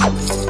Bye.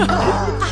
啊！